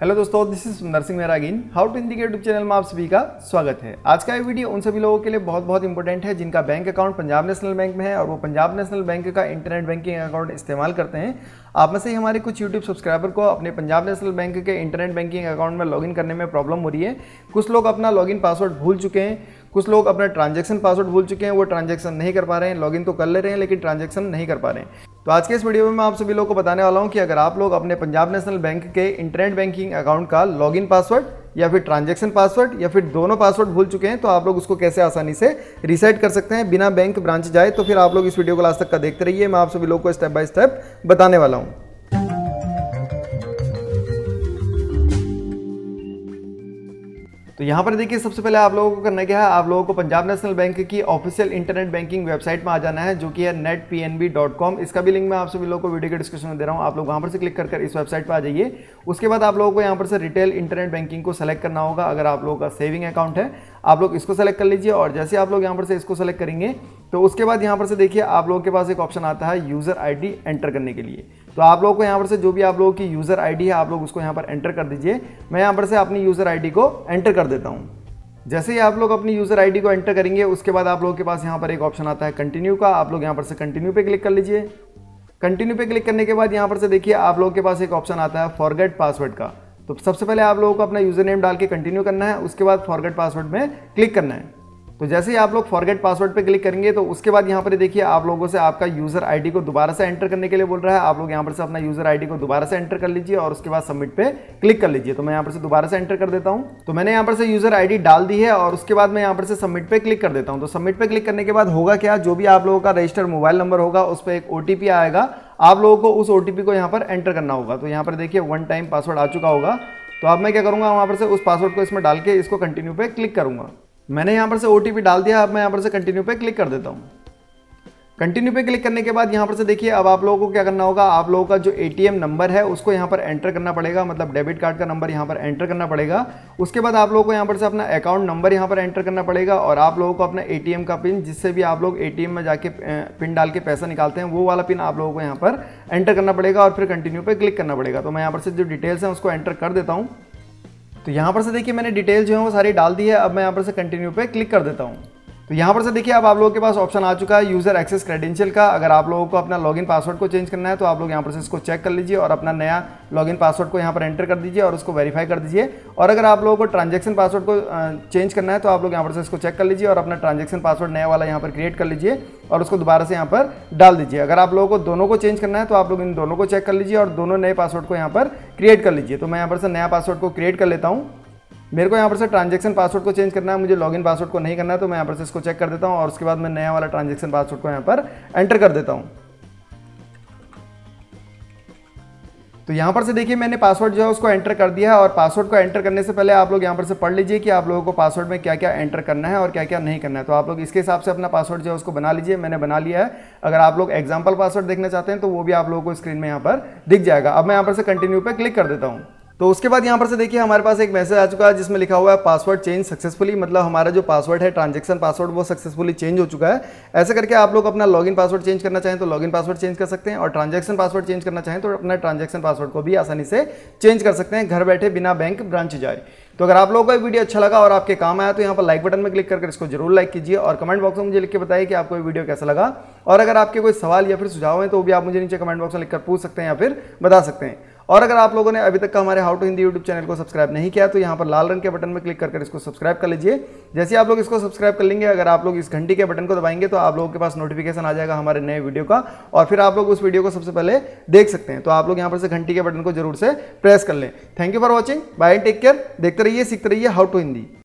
Hello दोस्तों this is Narsingh Singh मेरा again how to के यूट्यूब चैनल में आप सभी का स्वागत है। आज का ये वीडियो उन सभी लोगों के लिए बहुत बहुत इंपॉर्टेंट है जिनका bank account Punjab national bank में है और वो पंजाब नेशनल बैंक का इंटरनेट बैंकिंग अकाउंट इस्तेमाल करते हैं। आप में से ही हमारे कुछ यूट्यूब सब्सक्राइबर को अपने पंजाब नेशनल बैंक के इंटरनेट बैंकिंग अकाउंट में लॉगिन करने में प्रॉब्लम हो रही है। कुछ लोग अपना लॉगिन पासवर्ड भूल चुके हैं। कुछ लोग अपना ट्रांजेक्शन पासवर्ड भूल चुके हैं, वो ट्रांजेक्शन नहीं कर पा रहे हैं, लॉगिन तो कर ले रहे हैं, लेकिन ट्रांजेक्शन नहीं कर पा रहे हैं। तो आज के इस वीडियो में मैं आप सभी लोग को बताने वाला हूँ कि अगर आप लोग अपने पंजाब नेशनल बैंक के इंटरनेट बैंकिंग अकाउंट का लॉगिन पासवर्ड या फिर ट्रांजेक्शन पासवर्ड या फिर दोनों पासवर्ड भूल चुके हैं तो आप लोग उसको कैसे आसानी से रिसेट कर सकते हैं? बिना बैंक ब्रांच जाए तो फिर आप लोग इस वीडियो को लास्ट तक का देखते रहिए। मैं आप सभी लोग को स्टेप बाय स्टेप बताने वाला हूँ। तो यहाँ पर देखिए, सबसे पहले आप लोगों को करना क्या है, आप लोगों को पंजाब नेशनल बैंक की ऑफिशियल इंटरनेट बैंकिंग वेबसाइट में आ जाना है, जो कि है net P N B dot com इसका भी लिंक मैं आप सभी लोगों को वीडियो के डिस्क्रिप्शन में दे रहा हूँ, आप लोग वहाँ पर से क्लिक कर इस वेबसाइट पर आ जाइए। उसके बाद आप लोगों को यहाँ पर से रिटेल इंटरनेट बैंकिंग को सेलेक्ट करना होगा, अगर आप लोगों का सेविंग अकाउंट है, आप लोग इसको सेलेक्ट कर लीजिए, और जैसे आप लोग यहाँ पर से इसको सेलेक्ट करेंगे तो उसके बाद यहाँ पर से देखिए, आप लोगों के पास एक ऑप्शन आता है यूज़र आईडी एंटर करने के लिए। तो आप लोगों को यहाँ पर से जो भी आप लोगों की यूज़र आईडी है, आप लोग उसको यहाँ पर एंटर कर दीजिए। मैं यहाँ पर से अपनी यूज़र आईडी को एंटर कर देता हूँ। जैसे ही आप लोग अपनी यूज़र आईडी को एंटर करेंगे, उसके बाद आप लोगों के पास यहाँ पर एक ऑप्शन आता है कंटिन्यू का। आप लोग यहाँ पर से कंटिन्यू पे क्लिक कर लीजिए। कंटिन्यू पे क्लिक करने के बाद यहाँ पर से देखिए, आप लोगों के पास एक ऑप्शन आता है फॉरगेट पासवर्ड का। तो सबसे पहले आप लोगों को अपना यूज़र नेम डाल के कंटिन्यू करना है, उसके बाद फॉरगेट पासवर्ड में क्लिक करना है। तो जैसे ही आप लोग फॉरगेट पासवर्ड पे क्लिक करेंगे तो उसके बाद यहाँ पर देखिए, आप लोगों से आपका यूज़र आईडी को दोबारा से एंटर करने के लिए बोल रहा है। आप लोग यहाँ पर से अपना यूज़र आईडी को दोबारा से एंटर कर लीजिए और उसके बाद सबमिट पे क्लिक कर लीजिए। तो मैं यहाँ पर से दोबारा से एंटर कर देता हूँ। तो मैंने यहाँ पर से यूज़र आईडी डाल दी है और उसके बाद मैं यहाँ पर से सबमिट पे क्लिक कर देता हूँ। तो सबमिट पे क्लिक करने के बाद होगा क्या? जो भी आप लोगों का रजिस्टर्ड मोबाइल नंबर होगा, उस पर एक ओटीपी आएगा। आप लोगों को उस ओटीपी को यहाँ पर एंटर करना होगा। तो यहाँ पर देखिए वन टाइम पासवर्ड आ चुका होगा। तो अब मैं क्या करूँगा, वहाँ पर से उस पासवर्ड को इसमें डाल के इसको कंटिन्यू पे क्लिक करूँगा। मैंने यहाँ पर से ओटीपी डाल दिया, अब मैं यहाँ पर से कंटिन्यू पे क्लिक कर देता हूँ। कंटिन्यू पे क्लिक करने के बाद यहाँ पर से देखिए, अब आप लोगों को क्या करना होगा, आप लोगों का जो एटीएम नंबर है, उसको यहाँ पर एंटर करना पड़ेगा मतलब डेबिट कार्ड का नंबर यहाँ पर एंटर करना पड़ेगा। उसके बाद आप लोगों को यहाँ पर से अपना अकाउंट नंबर यहाँ पर एंटर करना पड़ेगा और आप लोगों को अपना एटीएम का पिन जिससे भी आप लोग एटीएम में जाके पिन डाल के पैसा निकालते हैं, वो वाला पिन आप लोगों को यहाँ पर एंटर करना पड़ेगा और फिर कंटिन्यू पे क्लिक करना पड़ेगा। तो मैं यहाँ पर से जो डिटेल्स हैं, उसको एंटर कर देता हूँ। तो यहाँ पर से देखिए मैंने डिटेल जो है वो सारी डाल दी है। अब मैं यहाँ पर से कंटिन्यू पे क्लिक कर देता हूँ। तो यहाँ पर से देखिए, अब आप लोगों के पास ऑप्शन आ चुका है यूज़र एक्सेस क्रेडेंशियल का। अगर आप लोगों को अपना लॉगिन पासवर्ड को चेंज करना है तो आप लोग यहाँ पर से इसको चेक कर लीजिए और अपना नया लॉगिन पासवर्ड को यहाँ पर एंटर कर दीजिए और उसको वेरीफाई कर दीजिए। और अगर आप लोगों को ट्रांजेक्शन पासवर्ड को चेंज करना है तो आप लोग यहाँ पर से इसको चेक कर लीजिए और अपना ट्रांजेक्शन पासवर्ड नया वाला यहाँ पर क्रिएट कर लीजिए और उसको दोबारा से यहाँ पर डाल दीजिए। अगर आप लोगों को दोनों को चेंज करना है तो आप लोग इन दोनों को चेक कर लीजिए और दोनों नए पासवर्ड को यहाँ पर क्रिएट कर लीजिए। तो मैं यहाँ पर से नया पासवर्ड को क्रिएट कर लेता हूँ। मेरे को यहाँ पर से ट्रांजेक्शन पासवर्ड को चेंज करना है, मुझे लॉगिन पासवर्ड को नहीं करना है तो मैं यहाँ पर से इसको चेक कर देता हूँ और उसके बाद मैं नया वाला ट्रांजेक्शन पासवर्ड को यहाँ पर एंटर कर देता हूँ। तो यहाँ पर से देखिए मैंने पासवर्ड जो है उसको एंटर कर दिया है और पासवर्ड को एंटर करने से पहले आप लोग यहाँ पर से पढ़ लीजिए कि आप लोगों को पासवर्ड में क्या क्या एंटर करना है और क्या क्या नहीं करना है। तो आप लोग इसके हिसाब से अपना पासवर्ड जो है उसको बना लीजिए, मैंने बना लिया है। अगर आप लोग एग्ज़ाम्पल पासवर्ड देखना चाहते हैं तो वो भी आप लोगों को स्क्रीन में यहाँ पर दिख जाएगा। अब मैं यहाँ पर से कंटिन्यू पर क्लिक कर देता हूँ। तो उसके बाद यहाँ पर से देखिए, हमारे पास एक मैसेज आ चुका है जिसमें लिखा हुआ है पासवर्ड चेंज सक्सेसफुली मतलब हमारा जो पासवर्ड है ट्रांजेक्शन पासवर्ड वो सक्सेसफुली चेंज हो चुका है। ऐसे करके आप लोग अपना लॉगिन पासवर्ड चेंज करना चाहें तो लॉगिन पासवर्ड चेंज कर सकते हैं और ट्रांजेक्शन पासवर्ड चेंज करना चाहें तो अपना ट्रांजेक्शन पासवर्ड को भी आसानी से चेंज कर सकते हैं, घर बैठे बिना बैंक ब्रांच जाए। तो अगर आप लोगों को वीडियो अच्छा लगा और आपके काम आया तो यहाँ पर लाइक बटन में क्लिक करके इसको ज़रूर लाइक कीजिए और कमेंट बॉक्स में मुझे लिख के बताइए कि आपको वीडियो कैसा लगा। और अगर आपके कोई सवाल या फिर सुझाव है तो भी आप मुझे नीचे कमेंट बॉक्स में लिखकर पूछ सकते हैं या फिर बता सकते हैं। और अगर आप लोगों ने अभी तक का हमारे how to Hindi YouTube channel को सब्सक्राइब नहीं किया तो यहाँ पर लाल रंग के बटन में क्लिक करके इसको सब्सक्राइब कर लीजिए। जैसे आप लोग इसको सब्सक्राइब कर लेंगे, अगर आप लोग इस घंटी के बटन को दबाएँगे तो आप लोगों के पास नोटिफिकेशन आ जाएगा हमारे नए वीडियो का। और फिर आप लोग उस वीडियो को सबसे पहले देख सकते हैं। तो आप लोग यहाँ पर से घंटी के बटन को ज़रूर से प्रेस कर लें। Thank you for watching bye take care देखते रहिए, सीखते रहिए हाउ टू हिंदी